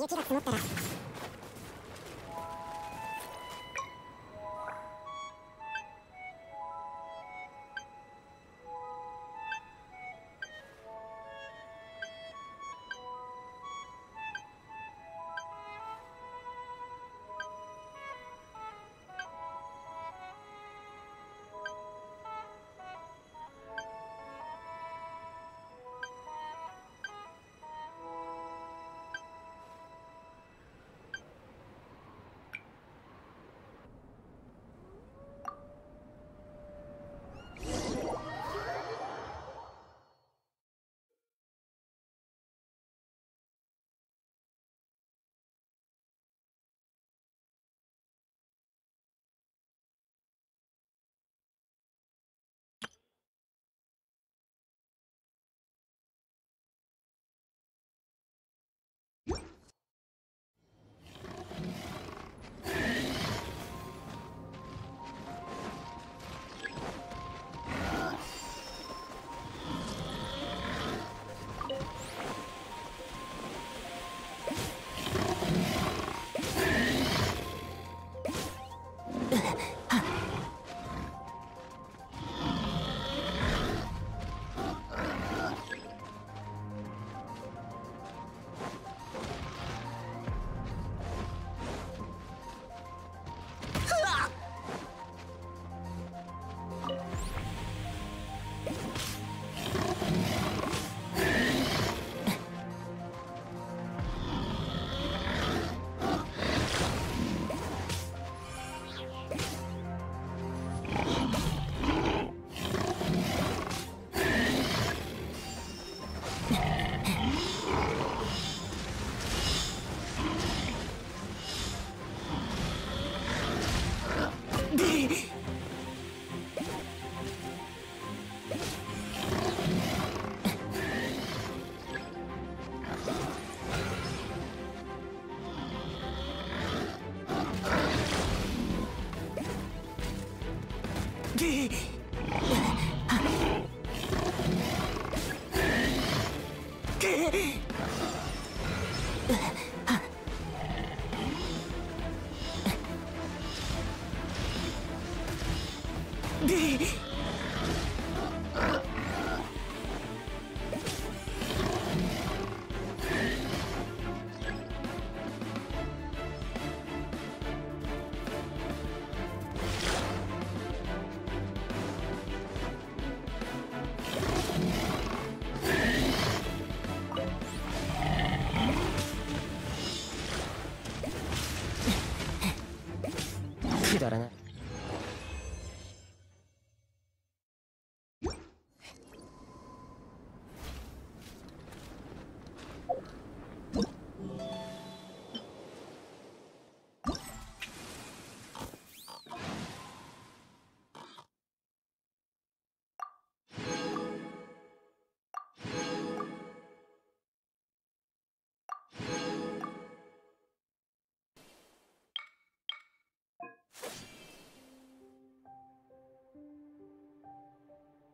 雪が積もったら。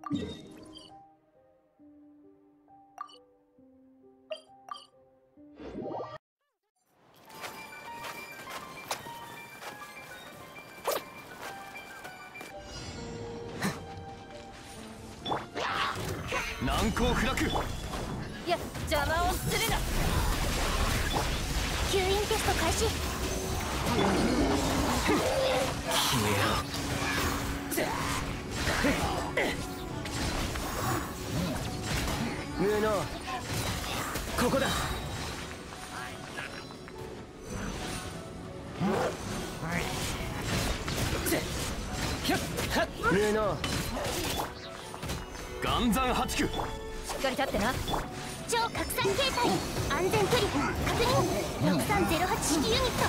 難攻不落。いや邪魔をするな。吸引テスト開始。無ここだ。無能岩山八九。しっかり立ってな。超拡散形態。安全距離。確認。6308式ユニット。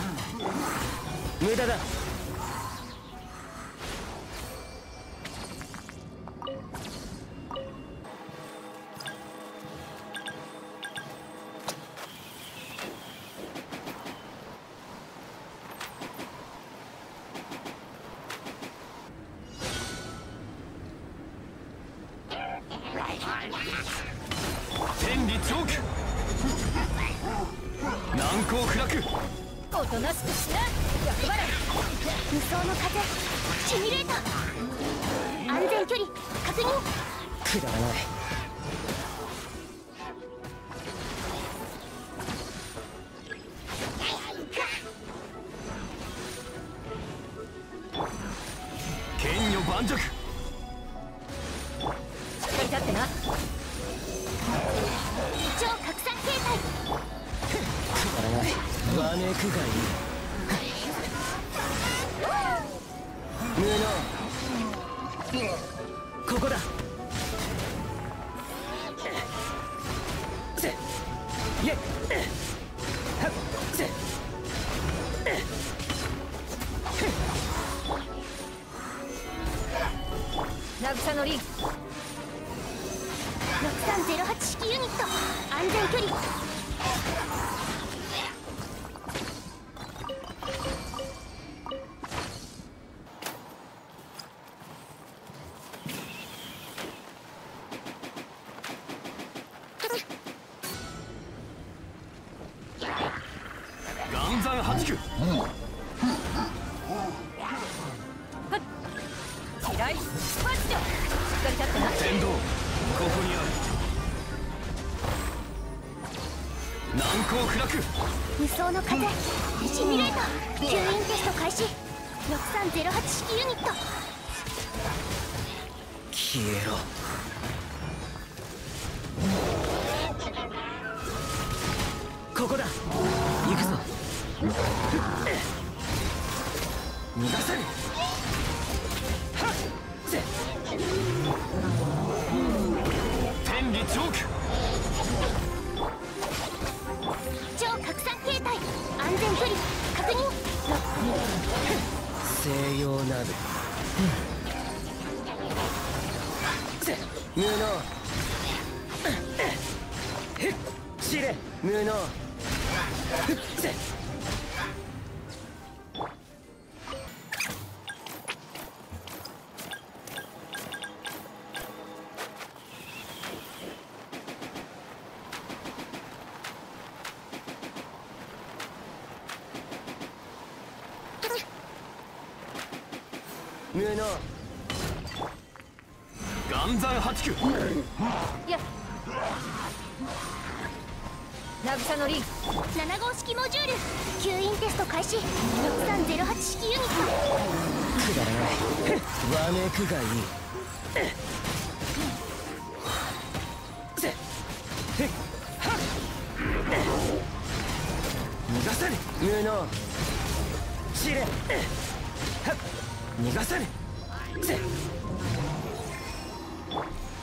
無駄だくだらないわめくがいい無能ここだせいえはっせ慰のリン6308式ユニット。安全距離。無能岩山八九いや慰のリン7号式モジュール吸引テスト開始6308式ユニットくだらないわめくがいいせっは。逃がさね無能知れ逃がせ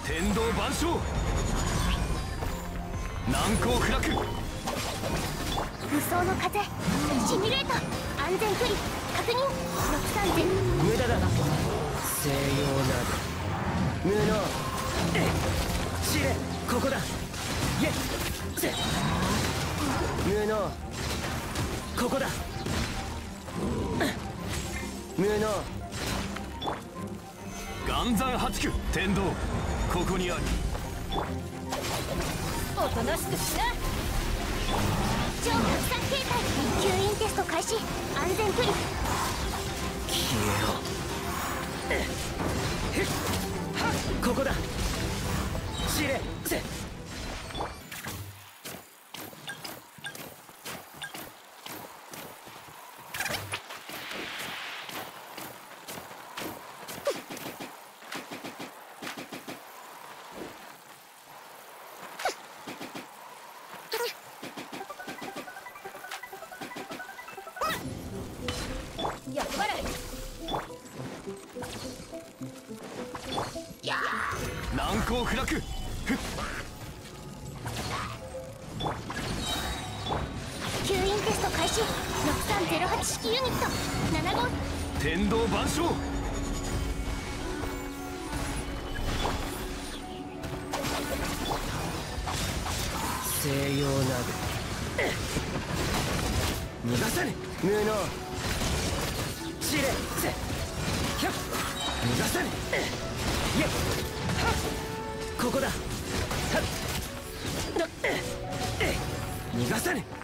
天道万象。難攻不落。無双の風。シミュレーター。安全距離。確認。630無駄だ西洋鍋無能。え知れ。ここだ。いえせ無能。ここだ。無能岩山八九天道。ここにある。おとなしくしな。超拡散形態吸引テスト開始。安全距離。消えろ。ここだ。知れ難攻不落。吸引テスト開始。6308式ユニット。7号天道万象。西洋鍋逃がさね無能。知れ。せ。ひゃっ。逃がさねいえはっここだ。逃がさぬ申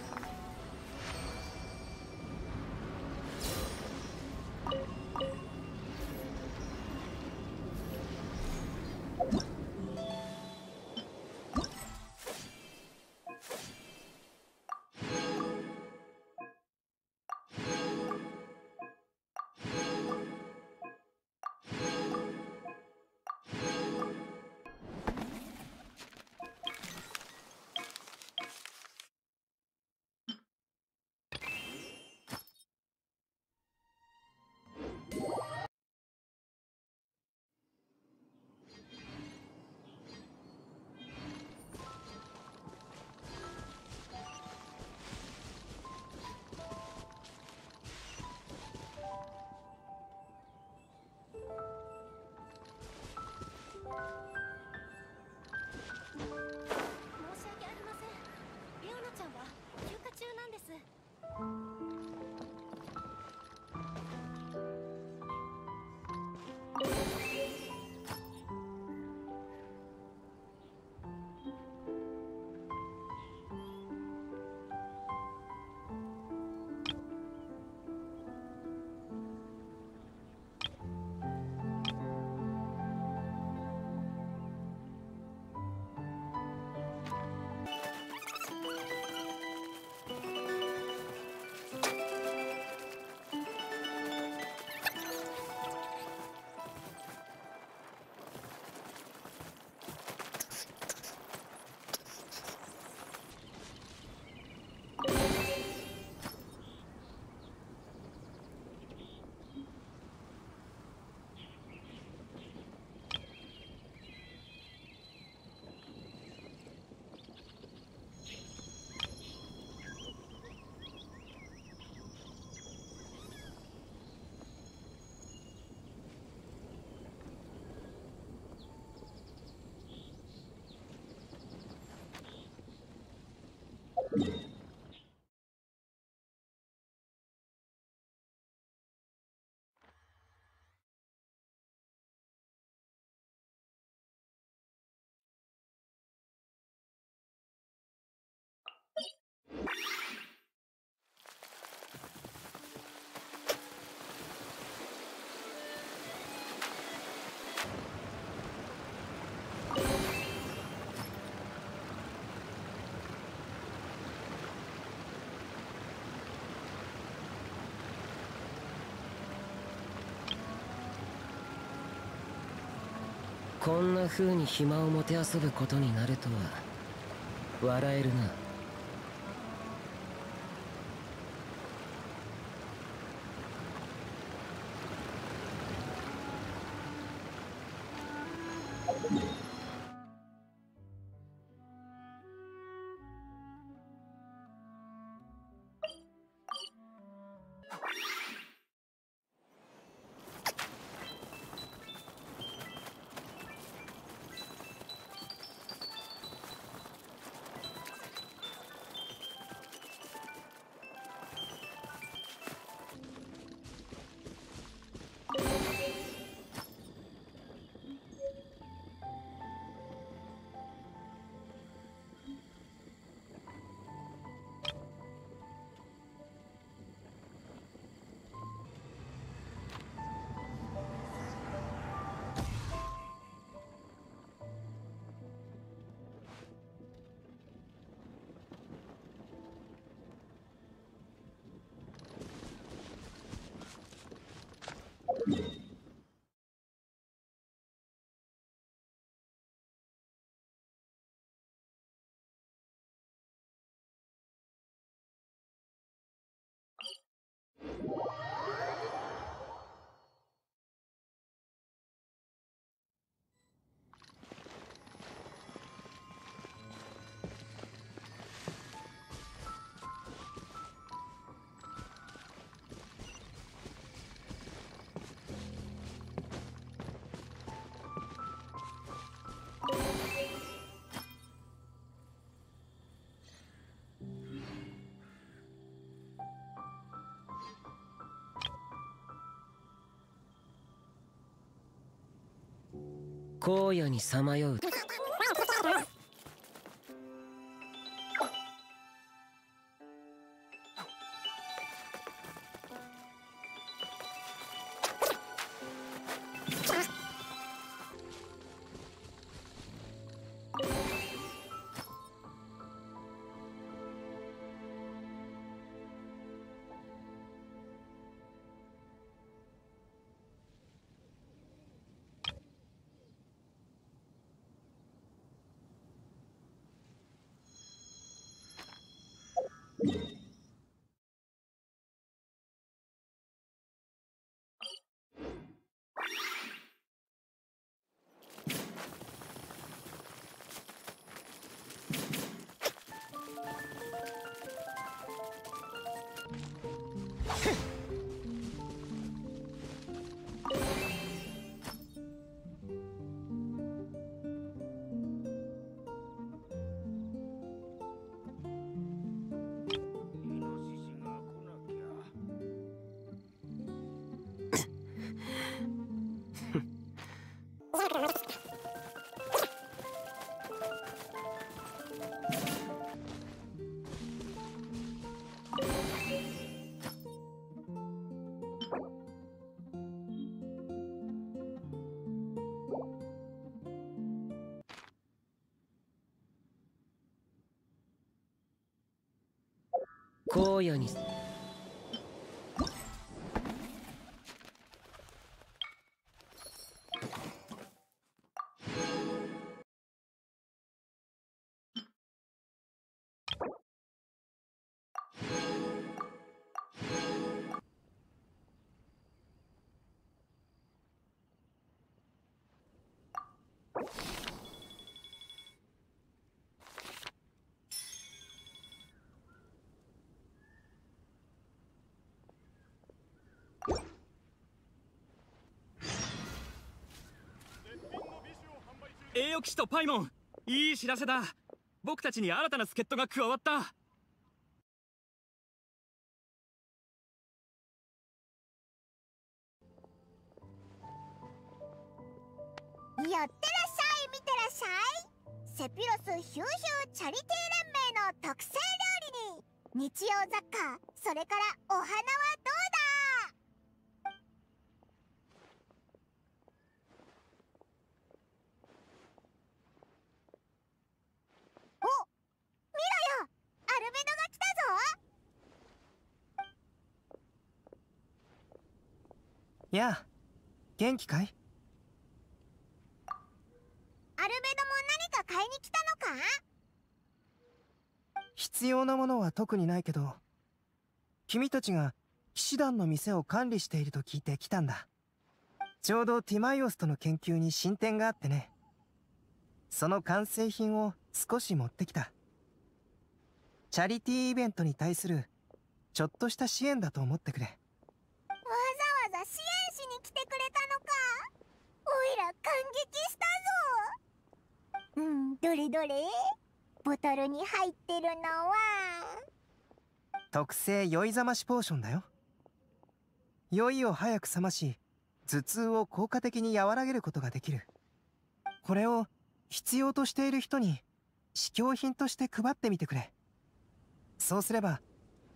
こんな風に暇をもてあそぶことになるとは。笑えるな。荒野にさまよう。荒野に栄誉騎士とパイモン。いい知らせだ。僕たちに新たな助っ人が加わった。やってらっしゃい見てらっしゃい。セピロスヒューヒューチャリティー連盟の特製料理に。日用雑貨それからお花はどうだお見ろよアルベドが来たぞやあ元気かい？アルベドも何か買いに来たのか？必要なものは特にないけど君たちが騎士団の店を管理していると聞いて来たんだ。ちょうどティマイオスとの研究に進展があってね。その完成品を少し持ってきたチャリティーイベントに対するちょっとした支援だと思ってくれ。わざわざ支援しに来てくれたのか。おいら感激したぞ。うんどれどれ？ボトルに入ってるのは。特製酔いざましポーションだよ。酔いを早く冷まし頭痛を効果的に和らげることができる。これを必要としている人に試供品として配ってみてくれそうすれば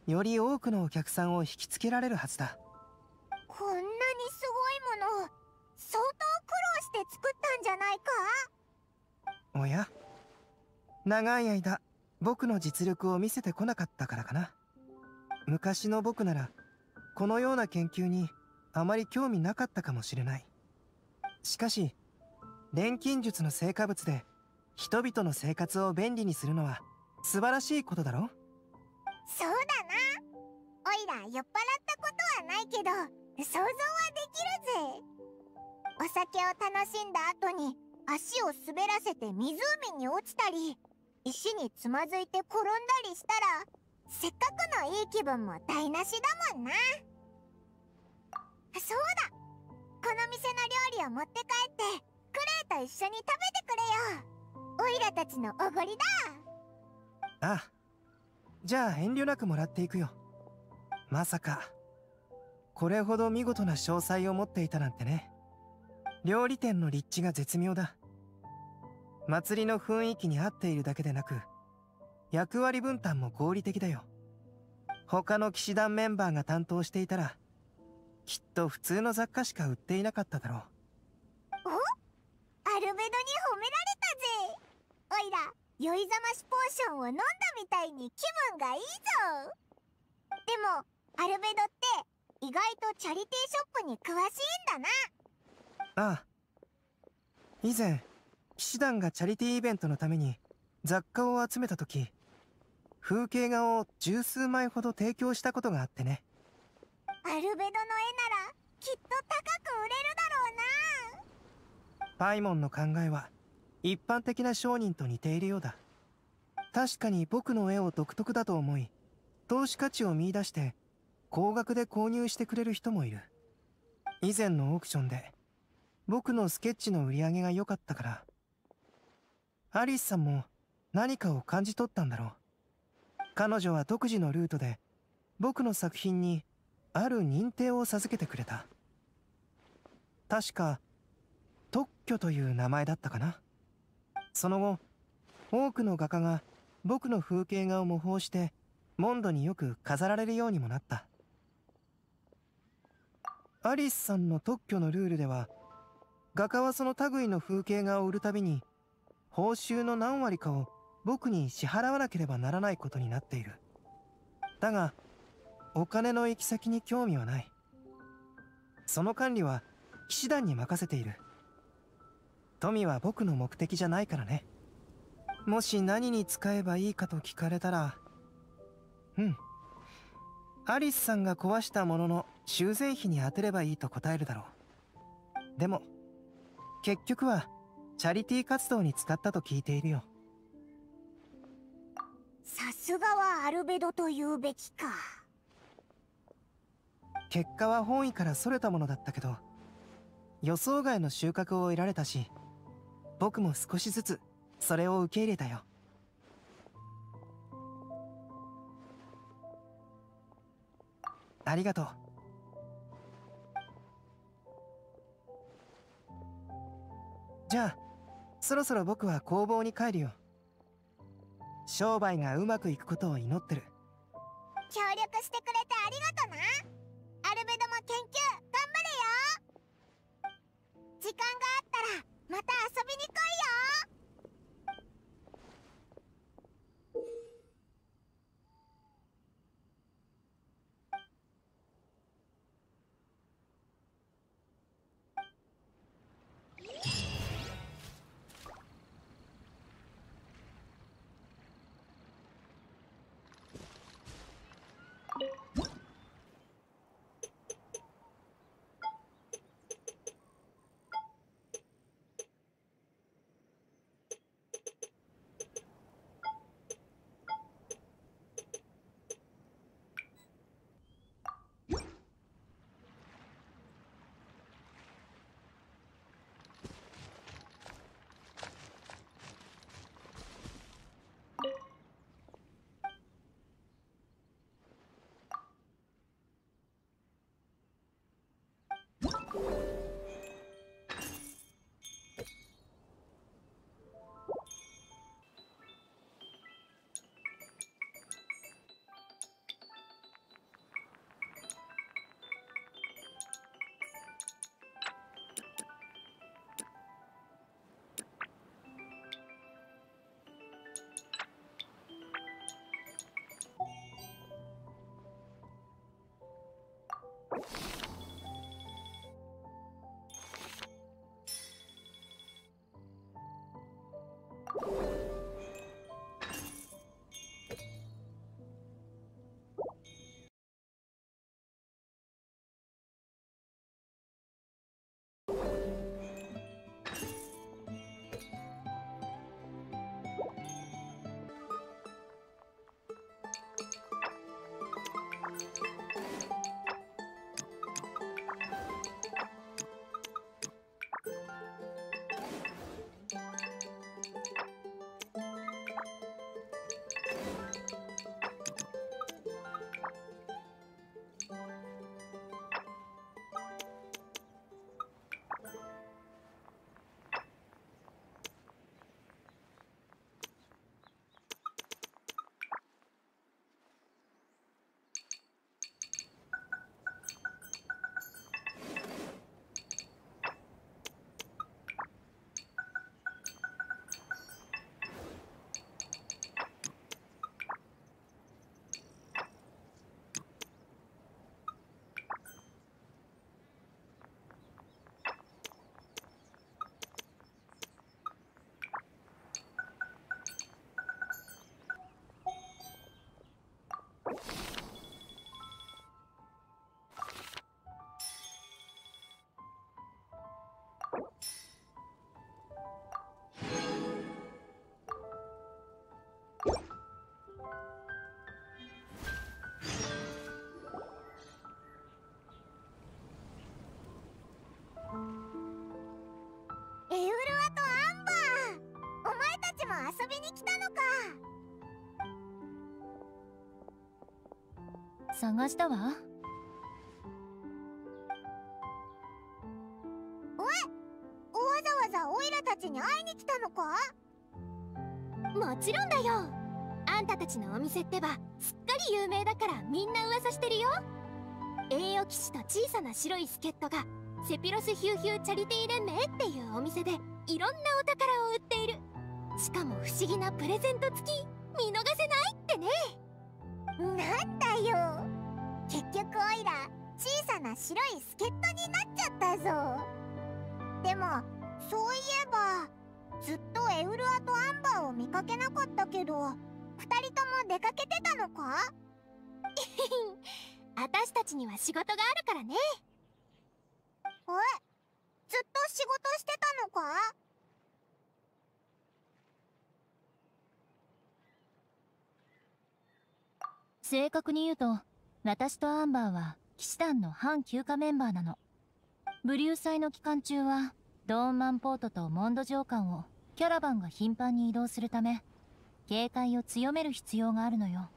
より多くのお客さんを引きつけられるはずだ。こんなにすごいもの相当苦労して作ったんじゃないか？おや？長い間僕の実力を見せてこなかったからかな。昔の僕ならこのような研究にあまり興味なかったかもしれない。しかし錬金術の成果物で人々の生活を便利にするのは素晴らしいことだろそうだな。おいら酔っ払ったことはないけど想像はできるぜ。お酒を楽しんだ後に足を滑らせて湖に落ちたり石につまずいて転んだりしたらせっかくのいい気分も台無しだもんな。そうだ。この店の料理を持って帰ってクレイと一緒に食べてくれよ。オイラたちのおごりだ。ああじゃあ遠慮なくもらっていくよ。まさかこれほど見事な詳細を持っていたなんてね。料理店の立地が絶妙だ。祭りの雰囲気に合っているだけでなく役割分担も合理的だよ。他の騎士団メンバーが担当していたらきっと普通の雑貨しか売っていなかっただろう。お？アルベドに褒められたぜ。おいら酔いざましポーションを飲んだみたいに気分がいいぞ。でもアルベドって意外とチャリティーショップに詳しいんだな。ああ。以前騎士団がチャリティーイベントのために雑貨を集めた時風景画を十数枚ほど提供したことがあってね。アルベドの絵ならきっと高く売れるだろうな。パイモンの考えは一般的な商人と似ているようだ。確かに僕の絵を独特だと思い投資価値を見出して高額で購入してくれる人もいる。以前のオークションで僕のスケッチの売り上げが良かったからアリスさんも何かを感じ取ったんだろう。彼女は独自のルートで僕の作品にある認定を授けてくれた。確か特許という名前だったかな。その後多くの画家が僕の風景画を模倣してモンドによく飾られるようにもなった。アリスさんの特許のルールでは画家はその類の風景画を売るたびに報酬の何割かを僕に支払わなければならないことになっている。だがお金の行き先に興味はない。その管理は騎士団に任せている。富は僕の目的じゃないからね。もし何に使えばいいかと聞かれたらうん。アリスさんが壊したものの修繕費に充てればいいと答えるだろう。でも結局はチャリティー活動に使ったと聞いているよ。さすがはアルベドと言うべきか。結果は本意からそれたものだったけど予想外の収穫を得られたし僕も少しずつそれを受け入れたよ。ありがとう。じゃあそろそろ僕は工房に帰るよ。商売がうまくいくことを祈ってる。協力してくれてありがとな。アルベドも研究頑張れよ。時間があったらまた遊びに来いよ。遊びに来たのか。探したわ。わざわざオイラたちに会いに来たのか？もちろんだよ。あんたたちのお店ってばすっかり有名だからみんな噂してるよ。栄誉騎士と小さな白い助っ人がセピロスヒューヒューチャリティー連盟っていうお店でいろんなお宝をしかも不思議なプレゼント付き見逃せないってね。なんだよ。結局オイラ小さな白い助っ人になっちゃったぞ。でもそういえばずっとエウルアとアンバーを見かけなかったけど二人とも出かけてたのか？私たちには仕事があるからね。え？ずっと仕事してたのか？正確に言うと私とアンバーは騎士団の反休暇メンバーなの。ブリュー祭の期間中はドーンマンポートとモンド上官をキャラバンが頻繁に移動するため警戒を強める必要があるのよ。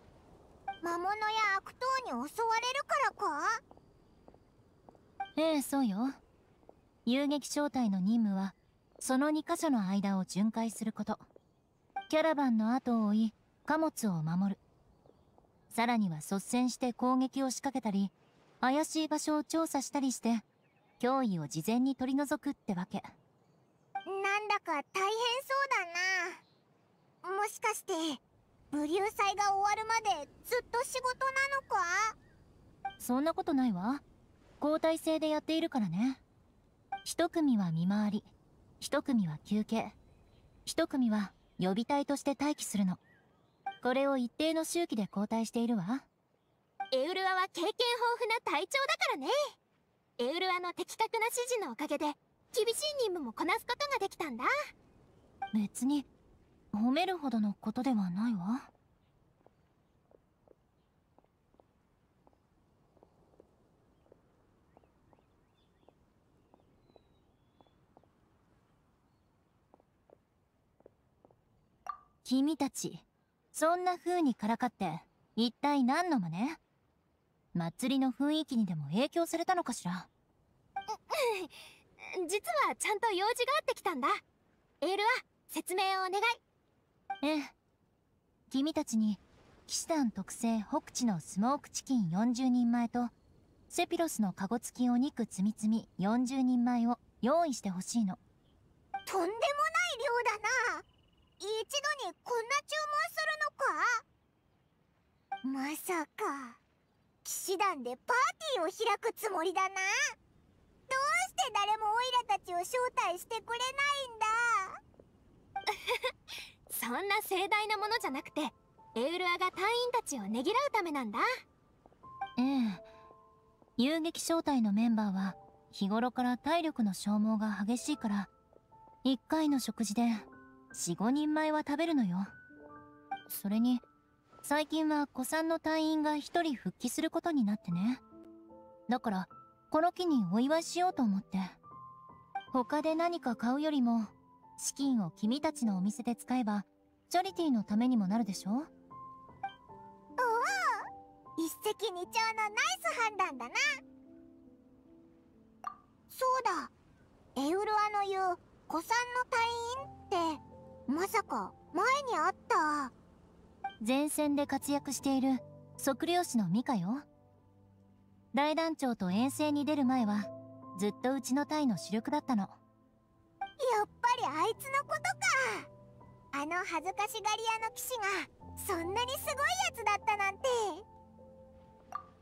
魔物や悪党に襲われるからか？ええそうよ。遊撃小隊の任務はその2箇所の間を巡回すること。キャラバンの後を追い貨物を守るさらには率先して攻撃を仕掛けたり怪しい場所を調査したりして脅威を事前に取り除くってわけ。なんだか大変そうだな。もしかしてブリュー祭が終わるまでずっと仕事なのか？そんなことないわ。交代制でやっているからね。一組は見回り一組は休憩一組は予備隊として待機するのこれを一定の周期で交代しているわ。エウルアは経験豊富な隊長だからね。エウルアの的確な指示のおかげで厳しい任務もこなすことができたんだ。別に褒めるほどのことではないわ。君たちそんな風にからかって一体何の真似？祭りの雰囲気にでも影響されたのかしら？実はちゃんと用事があってきたんだ。エールは説明をお願い。ええ。君たちに騎士団特製北地のスモークチキン40人前とセピロスのカゴ付きお肉積み積み40人前を用意してほしいの。とんでもない量だな。一度にこんな注文するのかまさか。騎士団でパーティーを開くつもりだな。どうして誰もオイラたちを招待してくれないんだ。そんな盛大なものじゃなくてエウルアが隊員たちをねぎらうためなんだ。ええ遊撃小隊のメンバーは日頃から体力の消耗が激しいから1回の食事で45人前は食べるのよ。それに最近は古参の隊員が1人復帰することになってね。だからこの機にお祝いしようと思って。他で何か買うよりも資金を君たちのお店で使えばチャリティーのためにもなるでしょ？おお一石二鳥のナイス判断だな。そうだ。エウルアの言う古参の隊員ってまさか前にあった。前線で活躍している測量士のミカよ。大団長と遠征に出る前はずっとうちの隊の主力だったの。やっぱりあいつのことか。あの恥ずかしがり屋の騎士がそんなにすごいやつだったなんて。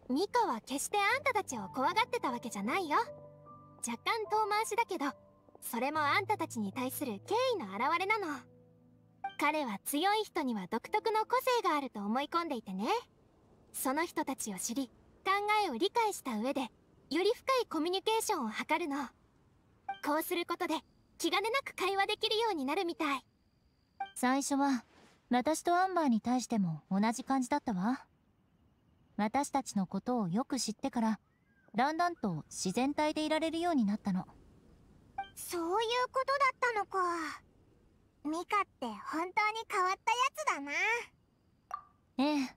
ミカは決してあんたたちを怖がってたわけじゃないよ。若干遠回しだけどそれもあんたたちに対する敬意の表れなの。彼は強い人には独特の個性があると思い込んでいてね。その人たちを知り考えを理解した上でより深いコミュニケーションを図るの。こうすることで気兼ねなく会話できるようになるみたい。最初は私とアンバーに対しても同じ感じだったわ。私たちのことをよく知ってからだんだんと自然体でいられるようになったの。そういうことだったのかミカって本当に変わったやつだな。ええ。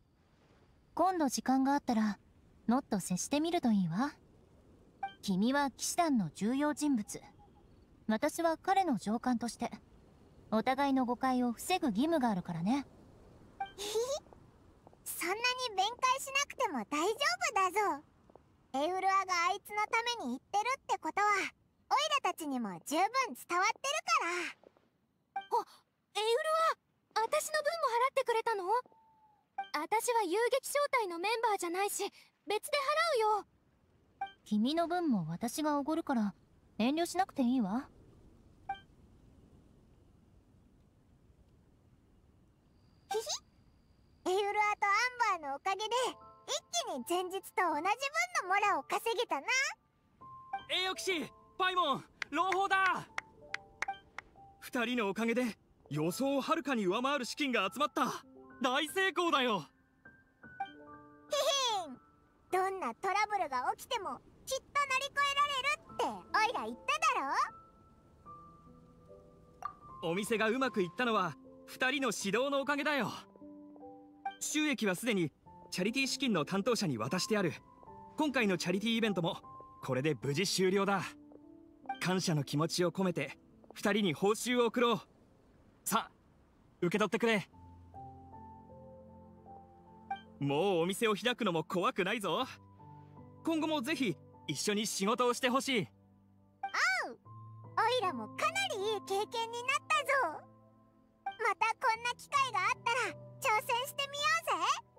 今度時間があったらもっと接してみるといいわ。君は騎士団の重要人物。私は彼の上官としてお互いの誤解を防ぐ義務があるからね。そんなに弁解しなくても大丈夫だぞ。エウルアがあいつのために言ってるってことはオイラたちにも十分伝わってるから。あエウルは私の分も払ってくれたの？あ私は遊撃招待のメンバーじゃないし別で払うよ。君の分も私がおごるから遠慮しなくていいわ。ひひエウルアとアンバーのおかげで一気に前日と同じ分のモラを稼げたな。栄養騎士パイモン朗報だ二人のおかげで予想をはるかに上回る資金が集まった。大成功だよ。へへんどんなトラブルが起きてもきっと乗り越えられるってオイラ言っただろ？お店がうまくいったのは二人の指導のおかげだよ。収益はすでにチャリティー資金の担当者に渡してある。今回のチャリティーイベントもこれで無事終了だ。感謝の気持ちを込めて二人に報酬を送ろう。さあ受け取ってくれ。もうお店を開くのも怖くないぞ。今後もぜひ一緒に仕事をしてほしい。オイラもかなりいい経験になったぞ。またこんな機会があったら挑戦してみようぜ。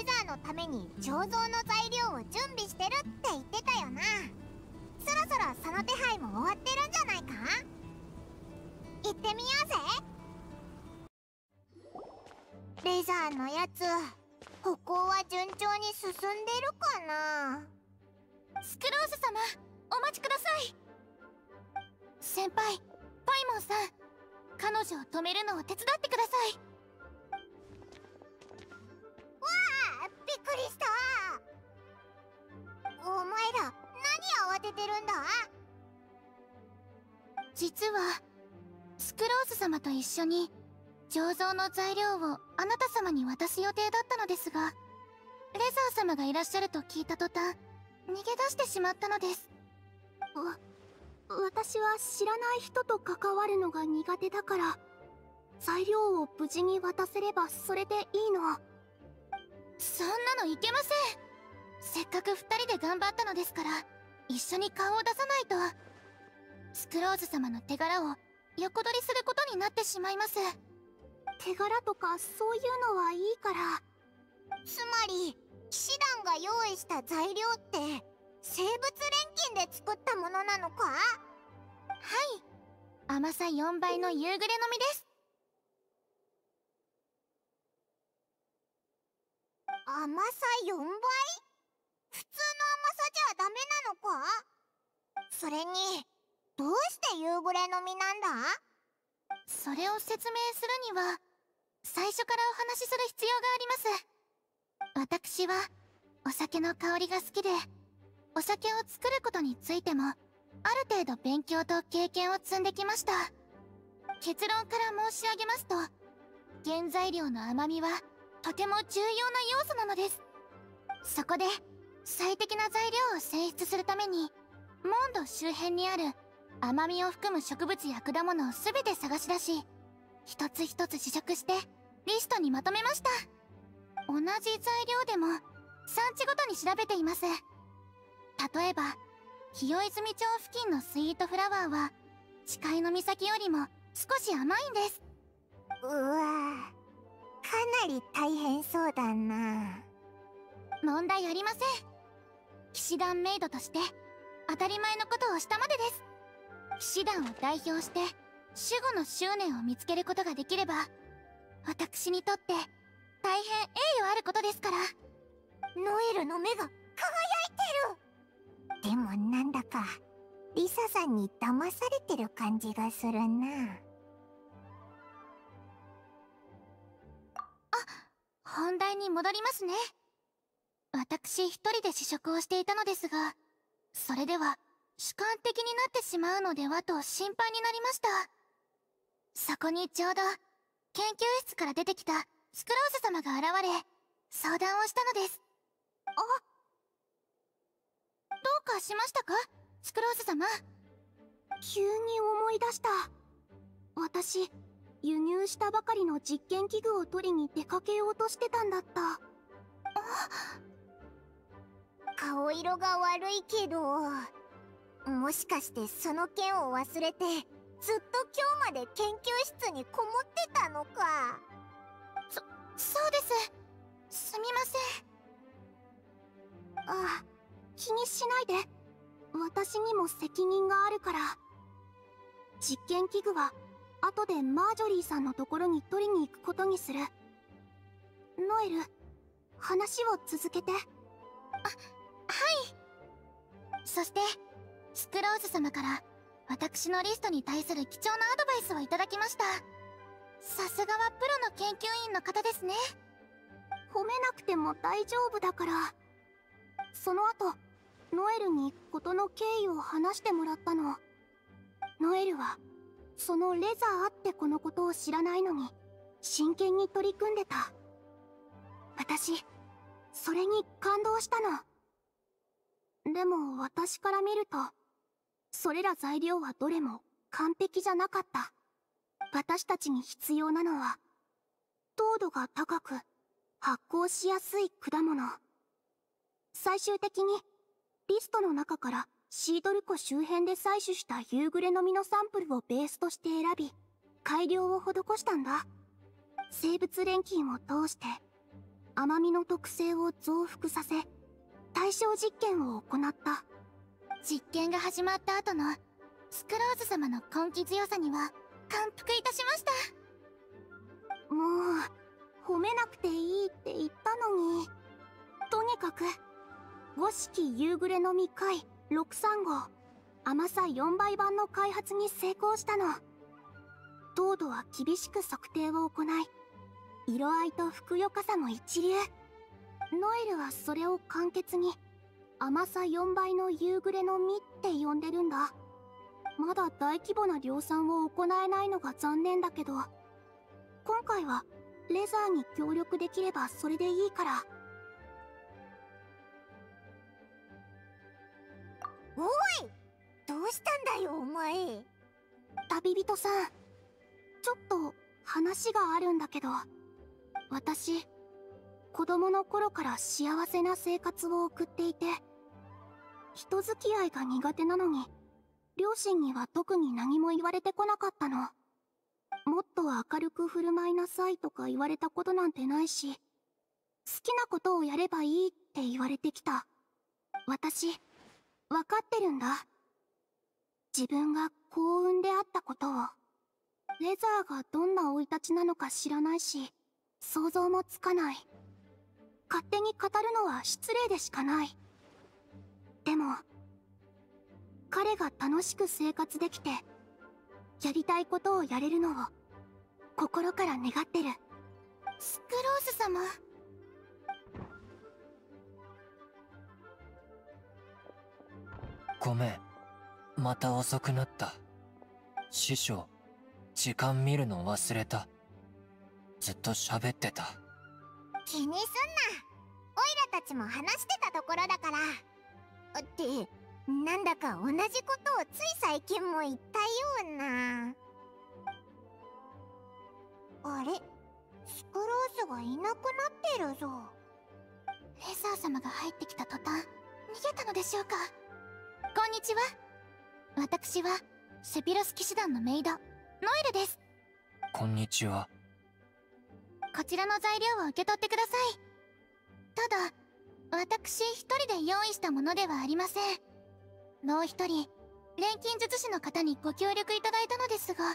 レザーのために醸造の材料を準備してるって言ってたよな。そろそろその手配も終わってるんじゃないか？行ってみようぜ。レザーのやつ歩行は順調に進んでるかな？スクロース様お待ちください。先輩パイモンさん彼女を止めるのを手伝ってください。びっくりした。お前ら何慌ててるんだ？実はスクロース様と一緒に醸造の材料をあなた様に渡す予定だったのですがレザー様がいらっしゃると聞いた途端逃げ出してしまったのです。わ私は知らない人と関わるのが苦手だから材料を無事に渡せればそれでいいのそんなのいけません。せっかく2人で頑張ったのですから一緒に顔を出さないと。スクローズ様の手柄を横取りすることになってしまいます。手柄とかそういうのはいいから。つまり騎士団が用意した材料って生物錬金で作ったものなのか？はい。甘さ4倍の夕暮れの実です甘さ4倍？普通の甘さじゃダメなのか？それにどうして夕暮れの実なんだ？それを説明するには最初からお話しする必要があります。私はお酒の香りが好きでお酒を作ることについてもある程度勉強と経験を積んできました。結論から申し上げますと原材料の甘みはとても重要な要素なのです。そこで最適な材料を選出するためにモンド周辺にある甘みを含む植物や果物を全て探し出し一つ一つ試食してリストにまとめました。同じ材料でも産地ごとに調べています。例えば清泉町付近のスイートフラワーは誓いの岬よりも少し甘いんです。うわかなり大変そうだな。問題ありません。騎士団メイドとして当たり前のことをしたまでです。騎士団を代表して守護の執念を見つけることができれば私にとって大変栄誉あることですから。ノエルの目が輝いてる。でもなんだかリサさんに騙されてる感じがするなあ本題に戻りますね。私一人で試食をしていたのですがそれでは主観的になってしまうのではと心配になりました。そこにちょうど研究室から出てきたスクローズ様が現れ相談をしたのです。あどうかしましたか？スクローズ様。急に思い出した。私輸入したばかりの実験器具を取りに出かけようとしてたんだった。顔色が悪いけどもしかしてその件を忘れてずっと今日まで研究室にこもってたのか。そそうです。すみません。ああ気にしないで。私にも責任があるから。実験器具は後でマージョリーさんのところに取りに行くことにする。ノエル話を続けて。あはい。そしてスクローズ様から私のリストに対する貴重なアドバイスをいただきました。さすがはプロの研究員の方ですね。褒めなくても大丈夫だから。その後ノエルに事の経緯を話してもらったの。ノエルはそのレザーってこのことを知らないのに真剣に取り組んでた。私それに感動したの。でも私から見るとそれら材料はどれも完璧じゃなかった。私たちに必要なのは糖度が高く発酵しやすい果物。最終的にリストの中からシードル湖周辺で採取した夕暮れの実のサンプルをベースとして選び改良を施したんだ。生物錬金を通して甘みの特性を増幅させ対象実験を行った。実験が始まった後のスクローズ様の根気強さには感服いたしました。もう褒めなくていいって言ったのに。とにかく五色夕暮れの実回63号甘さ4倍版の開発に成功したの。糖度は厳しく測定を行い色合いとふくよかさも一流。ノエルはそれを簡潔に甘さ4倍の夕暮れの実って呼んでるんだ。まだ大規模な量産を行えないのが残念だけど今回はレザーに協力できればそれでいいから。おいどうしたんだよお前。旅人さんちょっと話があるんだけど。私子供の頃から幸せな生活を送っていて人付き合いが苦手なのに両親には特に何も言われてこなかったの。もっと明るく振る舞いなさいとか言われたことなんてないし好きなことをやればいいって言われてきた。私分かってるんだ。自分が幸運であったことを。レザーがどんな生い立ちなのか知らないし想像もつかない。勝手に語るのは失礼でしかない。でも彼が楽しく生活できてやりたいことをやれるのを心から願ってる。スクロース様。ごめん。また遅くなった。師匠時間見るの忘れた。ずっと喋ってた。気にすんな。オイラたちも話してたところだから。ってなんだか同じことをつい最近も言ったような。あれ？スクロースがいなくなってるぞ。レザー様が入ってきた途端逃げたのでしょうか？こんにちは。私はセピロス騎士団のメイドノエルです。こんにちは。こちらの材料を受け取ってください。ただ私一人で用意したものではありません。もう一人錬金術師の方にご協力いただいたのですが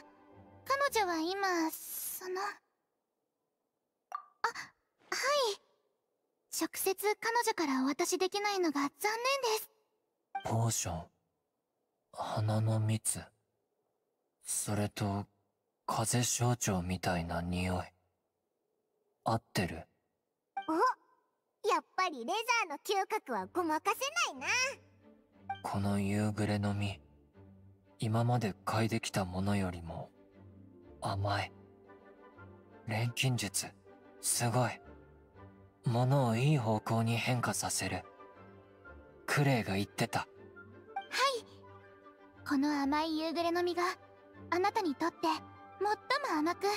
彼女は今そのあはい。直接彼女からお渡しできないのが残念ですポーション。花の蜜。それと風象徴みたいな匂い。合ってる。おやっぱりレザーの嗅覚はごまかせないな。この夕暮れの実。今まで嗅いできたものよりも甘い。錬金術。すごい。物をいい方向に変化させる。クレイが言ってた。はいこの甘い夕暮れの実があなたにとって最も甘く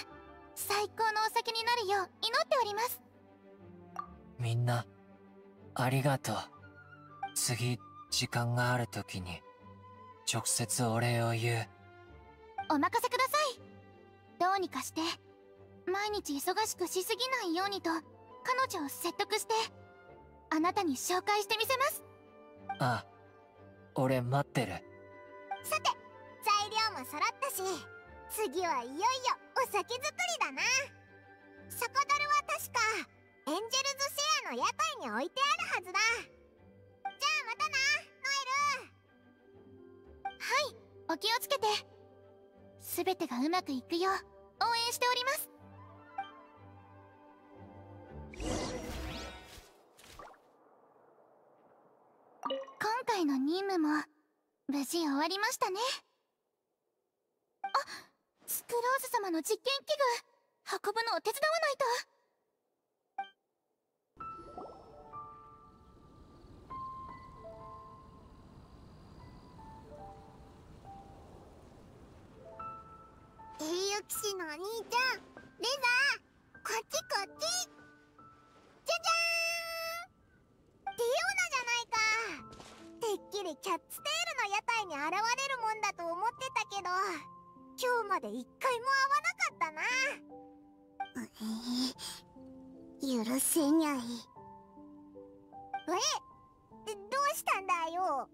最高のお酒になるよう祈っております。みんなありがとう。次時間がある時に直接お礼を言う。お任せください。どうにかして。毎日忙しくしすぎないようにと彼女を説得して。あなたに紹介してみせます。あ俺待ってる。さて材料も揃ったし次はいよいよお酒作りだな。酒樽は確かエンジェルズシェアの屋台に置いてあるはずだ。じゃあまたなはいお気をつけて。全てがうまくいくよう応援しております今回の任務も無事終わりましたね。あスクローズ様の実験器具運ぶのを手伝わないと。ノイル栄誉騎士のお兄ちゃんレザーこっちこっちじゃじゃーん！ディオナじゃないっきりキャッツテールの屋台に現れるもんだと思ってたけど今日まで一回も会わなかったな。許せにゃい。え？どうしたんだよ？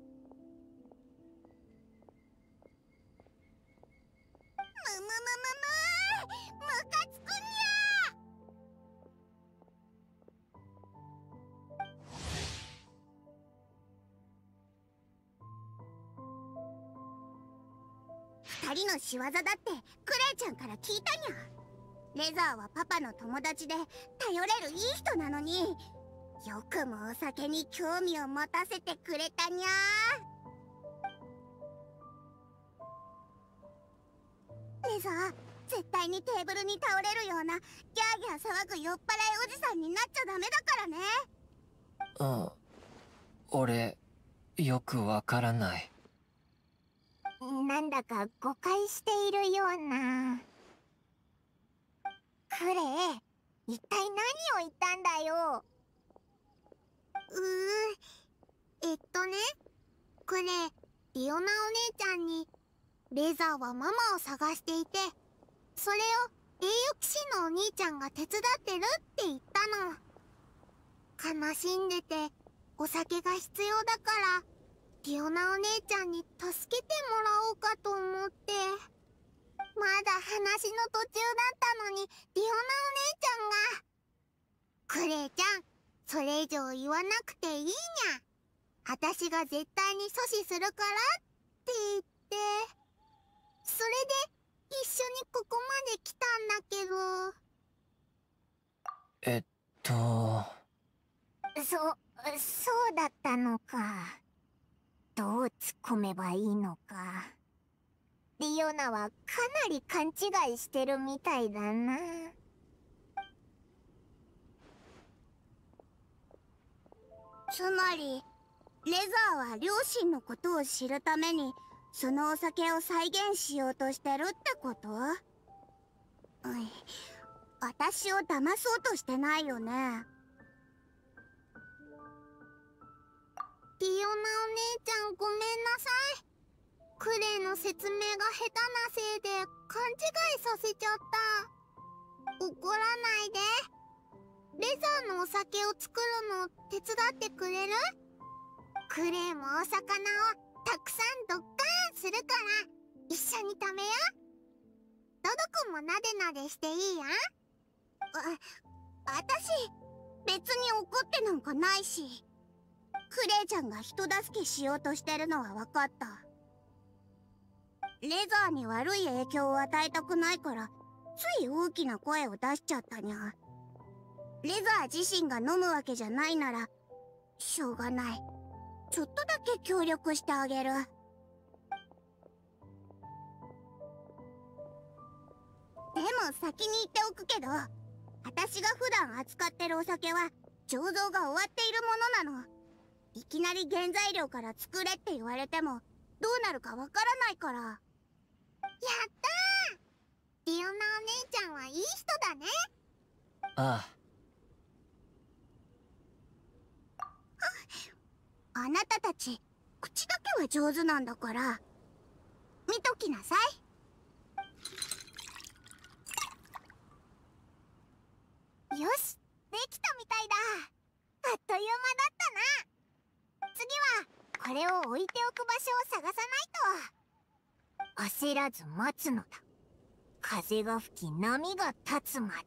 むむむむむムカつくにゃ二人の仕業だってクレイちゃんから聞いたにゃ。レザーはパパの友達で頼れるいい人なのに。よくもお酒に興味を持たせてくれたにゃ。レザー絶対にテーブルに倒れるようなギャーギャー騒ぐ酔っ払いおじさんになっちゃダメだからね。うん俺よくわからない。なんだか誤解しているような。クレイ一体何を言ったんだよ。うーえっとね。クレイリオナお姉ちゃんにレザーはママを探していてそれを栄誉騎士のお兄ちゃんが手伝ってるって言ったの。悲しんでてお酒が必要だからリオナお姉ちゃんに助けてもらおうかと思って。まだ話の途中だったのにリオナお姉ちゃんが。クレイちゃんそれ以上言わなくていいにゃ。私が絶対に阻止するからって言って。それで一緒にここまで来たんだけど。えっと。そ、そうだったのか。どう突っ込めばいいのか。リオナはかなり勘違いしてるみたいだな。つまり、レザーは両親のことを知るために、そのお酒を再現しようとしてるってこと？うん私を騙そうとしてないよね。ディオナお姉ちゃんごめんなさい。クレイの説明が下手なせいで勘違いさせちゃった。怒らないで。レザーのお酒を作るの手伝ってくれる？クレイもお魚をたくさんドッカーンするから一緒に食べよう。ドド君もなでなでしていいや？あ、私、別に怒ってなんかないし。クレイちゃんが人助けしようとしてるのは分かった。レザーに悪い影響を与えたくないから、つい大きな声を出しちゃったにゃ。レザー自身が飲むわけじゃないなら、しょうがない。ちょっとだけ協力してあげる。でも先に言っておくけど私が普段扱ってるお酒は醸造が終わっているものなのいきなり原材料から作れって言われてもどうなるかわからないから。やったー。リオナお姉ちゃんはいい人だね。ああ。なたたち口だけは上手なんだから。見ときなさい。よしできたみたいだ。あっという間だったな次はこれを置いておく場所を探さないと。焦らず待つのだ。風が吹き波が立つまで。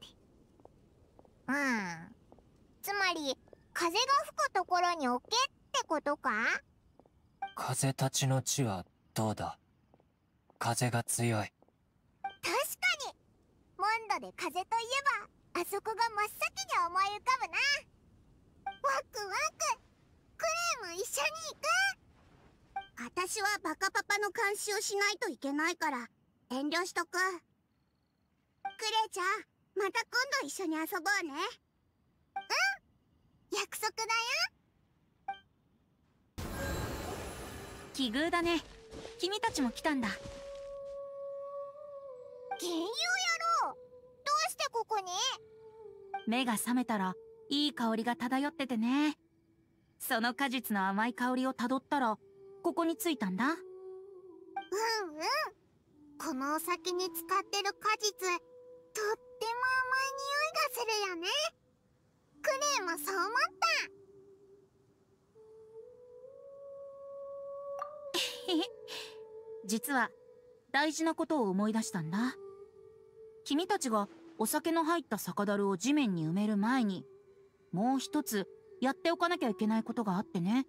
うん。つまり風が吹くところに置けってことか？風立ちの地はどうだ？風が強い。確かに。モンドで風といえばあそこが真っ先に思い浮かぶな。ワクワク。クレイも一緒に行く？私はバカパパの監視をしないといけないから。遠慮しとく。クレイちゃんまた今度一緒に遊ぼうね。うん？約束だよ。奇遇だね。君たちも来たんだ。幻遊野郎どうしてここに？目が覚めたらいい香りが漂っててねその果実の甘い香りをたどったらここに着いたんだ。うんうん。このお酒に使ってる果実とっても甘い匂いがするよね。クレイもそう思った。実は大事なことを思い出したんだ。君たちがお酒の入った酒樽を地面に埋める前にもう一つやっておかなきゃいけないことがあってね。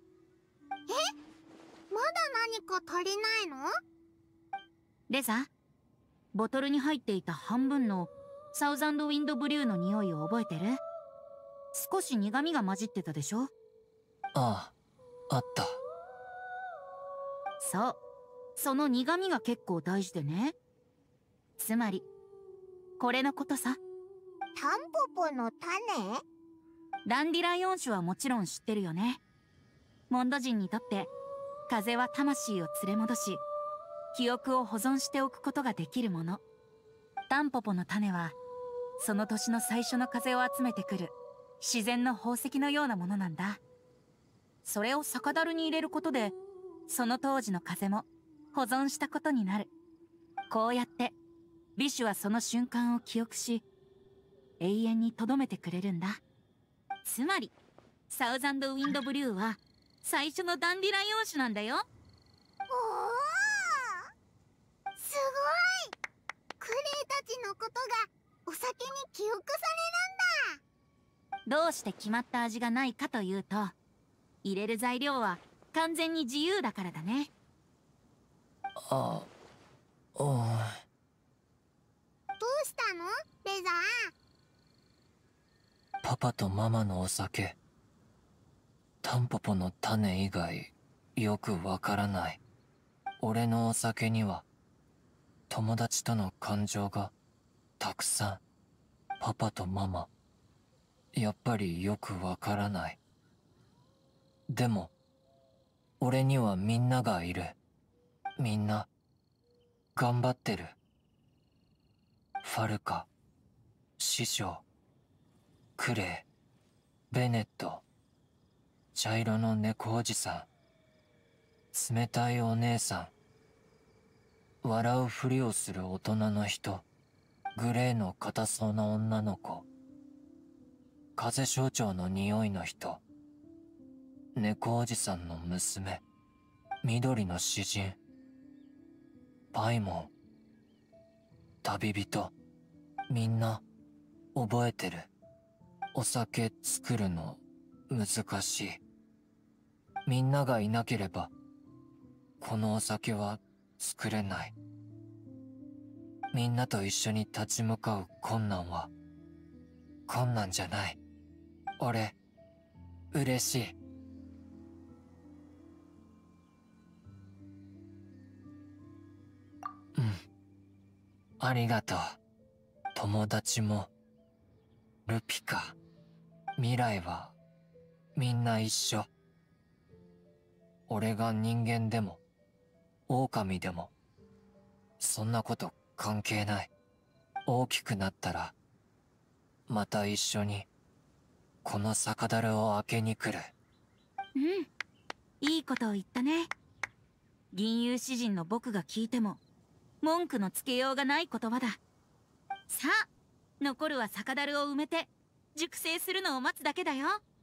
まだ何か足りないの？レザボトルに入っていた半分のサウザンドウィンドブリューの匂いを覚えてる？少し苦味が混じってたでしょ？あああった。そう。その苦味が結構大事でね。つまりこれのことさ。タンポポの種？ダンディライオン種はもちろん知ってるよね。モンド人にとって風は魂を連れ戻し記憶を保存しておくことができるもの。タンポポの種はその年の最初の風を集めてくる自然の宝石のようなものなんだ。それを酒樽に入れることでその当時の風も保存したことになる。こうやってビシュはその瞬間を記憶し永遠に留めてくれるんだ。つまりサウザンドウィンドブリューは最初のダンディライオン種なんだよ。おおすごい。クレイたちのことがお酒に記憶さどうして決まった味がないかというと入れる材料は完全に自由だからだね。あおいれるんだどうしたの？レザパパとママのお酒。タンポポの種以外よくわからない。俺のお酒には友達との感情がたくさん。パパとママ。やっぱりよくわからない。でも俺にはみんながいる。みんな頑張ってる。ファルカ師匠。クレイベネット茶色の猫おじさん冷たいお姉さん笑うふりをする大人の人グレーの硬そうな女の子風象徴の匂いの人猫おじさんの娘緑の詩人パイモン旅人みんな覚えてる。お酒作るの難しい。みんながいなければこのお酒は作れない。みんなと一緒に立ち向かう困難は困難じゃない。俺嬉しい。うん。ありがとう。友達もルピカ。未来はみんな一緒。俺が人間でも狼でもそんなこと関係ない。大きくなったらまた一緒にこの酒樽を開けに来る。うん。いいことを言ったね。銀融詩人の僕が聞いても文句のつけようがない言葉だ。さあ残るは酒樽を埋めて。熟成するのを待つだけだよ。ようやく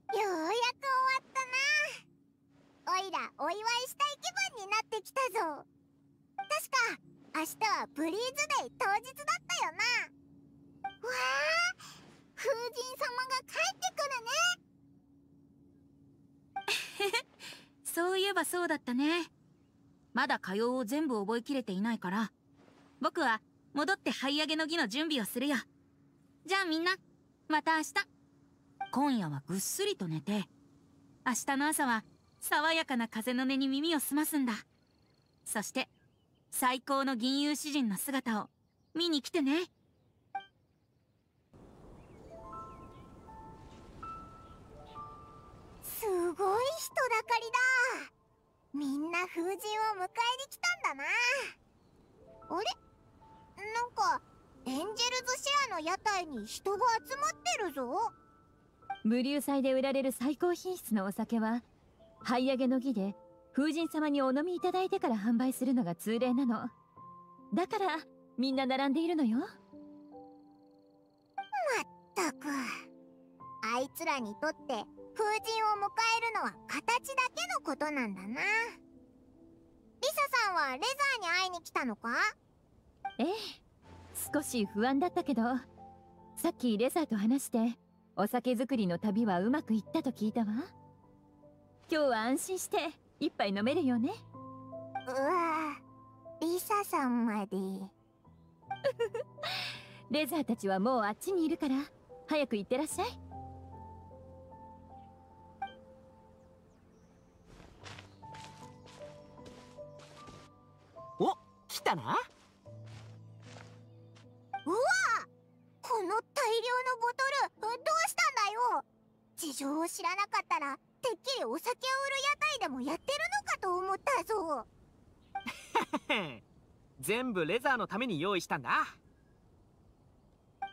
終わったな。おいらお祝いしたい気分になってきたぞ。確か明日はブリーズデイ当日だったよな。わあ風神様が帰ってくるね。そういえばそうだったね。まだ歌謡を全部覚えきれていないから僕は戻って這い上げの儀の準備をするよ。じゃあみんなまた明日。今夜はぐっすりと寝て。明日の朝は爽やかな風の音に耳を澄ますんだ。そして最高の銀融詩人の姿を見に来てね。すごい人だかりだ。みんな風神を迎えに来たんだな。あれ？なんかエンジェルズシェアの屋台に人が集まってるぞ。無流祭で売られる最高品質のお酒は這い上げの儀で風神様にお飲みいただいてから販売するのが通例なの。だからみんな並んでいるのよ。まったく。あいつらにとって風神を迎えるのは形だけのことなんだな。リサさんはレザーに会いに来たのか？ええ。少し不安だったけどさっきレザーと話してお酒作りの旅はうまくいったと聞いたわ。今日は安心して一杯飲めるよね。うわリサさんまで。レザーたちはもうあっちにいるから早く行ってらっしゃい。お来たなうわこの大量のボトルどうしたんだよ。事情を知らなかったらてっきりお酒を売る屋台でもやってるのかと思ったぞ。全部レザーのために用意したんだ。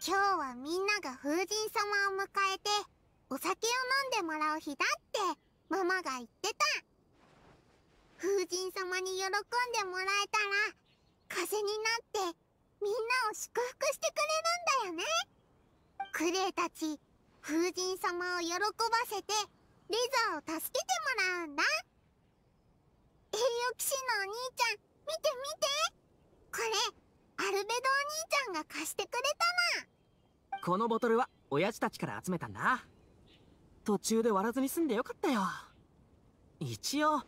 今日はみんなが風神様を迎えてお酒を飲んでもらう日だってママが言ってた。風神様に喜んでもらえたら風になってみんなを祝福してくれるんだよね。クレイたち風神様を喜ばせてレザーを助けてもらうんだ。栄誉騎士のお兄ちゃん見て見て。これアルベドお兄ちゃんが貸してくれたなこのボトルは親父たちから集めたんだ。途中で割らずに済んでよかったよ。一応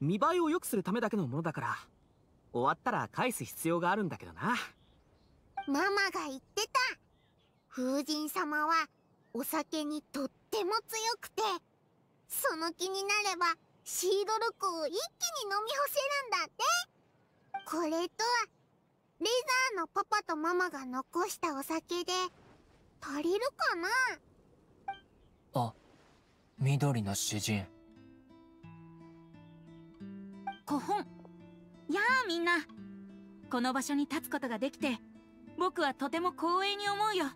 見栄えを良くするためだけのものだから終わったら返す必要があるんだけどな。ママが言ってた。風神様はお酒にとっても強くてその気になればシードルクを一気に飲み干せるんだって。これとはレザーのパパとママが残したお酒で足りるかな？あ緑の詩人。古本やあみんな。この場所に立つことができて僕はとても光栄に思うよ。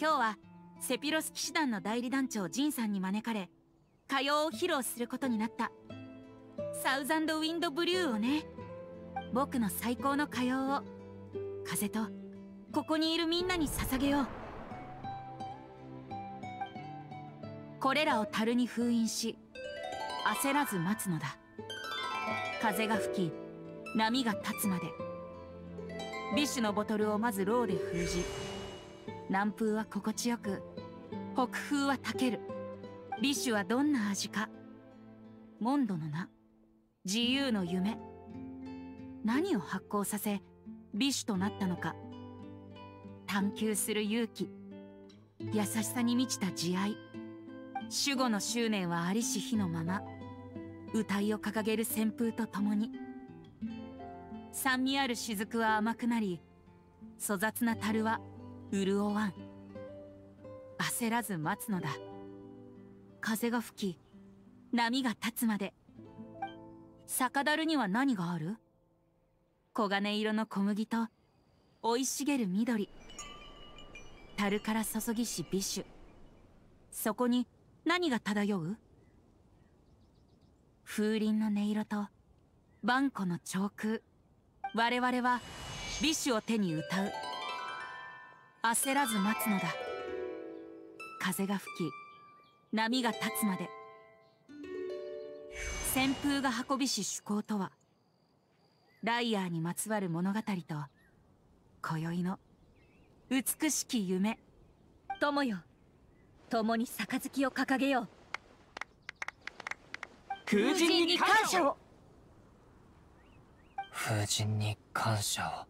今日はセピロス騎士団の代理団長ジンさんに招かれ歌謡を披露することになった。サウザンドウィンドブリューをね。僕の最高の歌謡を。風とここにいるみんなに捧げよう。これらを樽に封印し焦らず待つのだ。風が吹き波が立つまで。ビッシュのボトルをまずローで封じ南風は心地よく北風はたける。ビッシュはどんな味か。モンドの名。自由の夢。何を発行させビッシュとなったのか。探求する勇気。優しさに満ちた慈愛。守護の執念はありし日のまま。歌いを掲げる旋風とともに。酸味ある雫は甘くなり粗雑な樽は潤わん。焦らず待つのだ。風が吹き波が立つまで。酒樽には何がある？黄金色の小麦と生い茂る緑。樽から注ぎし美酒そこに何が漂う？風鈴の音色と万古の長空。我々は美酒を手に歌う。焦らず待つのだ。風が吹き波が立つまで。旋風が運びし趣向とは。ライアーにまつわる物語と今宵の。美しき夢。友よ。共に杯を掲げよう。風神に感謝を。風神に感謝を。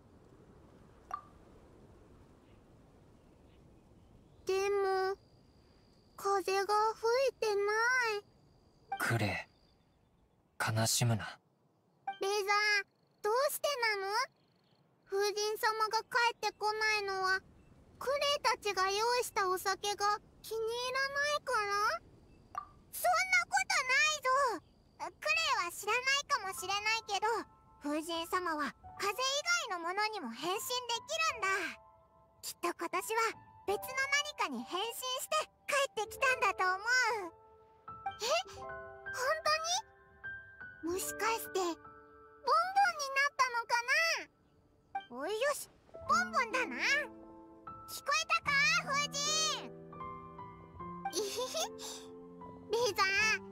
でも風が吹いてない。クレイ悲しむな。レザーどうしてなの？風神様が帰ってこないのはクレイたちが用意したお酒が気に入らないから？そんなことないぞ。クレイは知らないかもしれないけど風神様は風以外のものにも変身できるんだ。きっと今年は別の何かに変身して帰ってきたんだと思う。え？本当に？もしかしてボンボンになったのかな？おいよしボンボンだな。聞こえたか？風神。いひひレーザー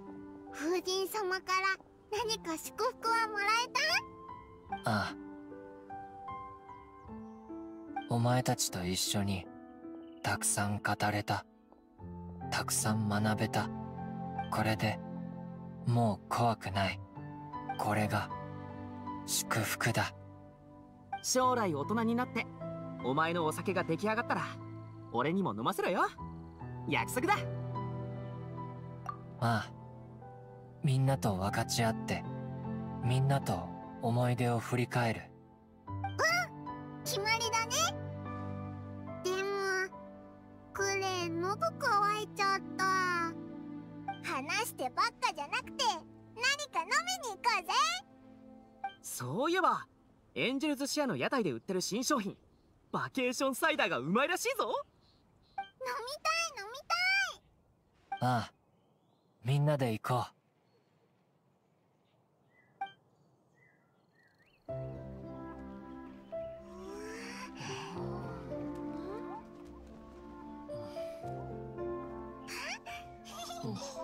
風神様から何か祝福はもらえた？ああ。お前たちと一緒にたくさん語れた。たくさん学べた。これでもう怖くない。これが祝福だ。将来大人になってお前のお酒が出来上がったら俺にも飲ませろよ。約束だ。ああみんなと分かち合ってみんなと思い出を振り返る。決まりだね。でもクレイ喉乾いちゃった。話してばっかじゃなくて何か飲みに行こうぜ。そういえばエンジェルズシアの屋台で売ってる新商品バケーションサイダーがうまいらしいぞ。飲みたい飲みたい。ああみんなで行こう Oh.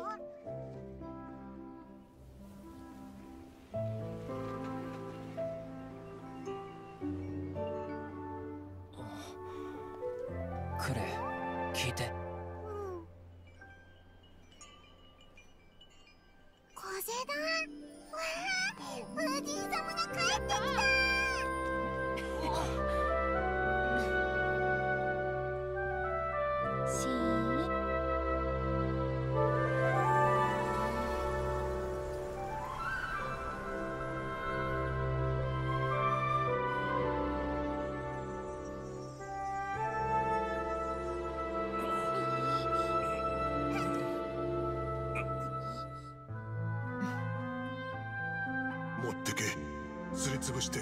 潰して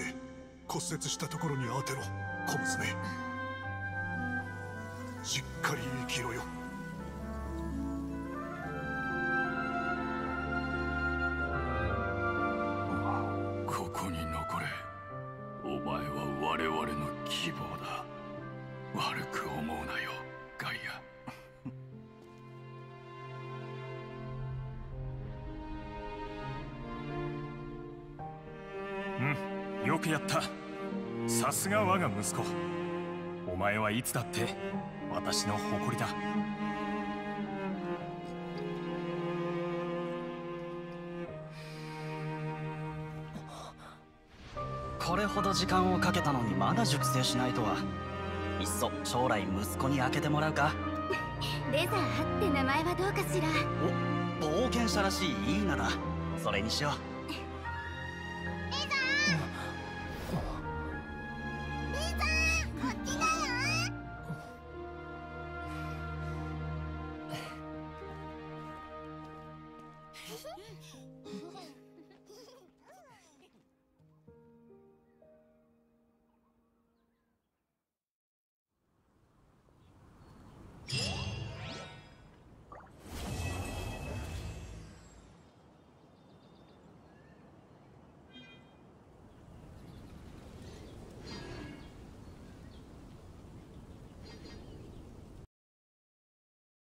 骨折したところに当てろ小娘。しっかり生きろよ。はいつだって私の誇りだ。これほど時間をかけたのにまだ熟成しないとは。いっそ将来息子に開けてもらうか。レザーって名前はどうかしら。お冒険者らしいいい名だ。それにしよう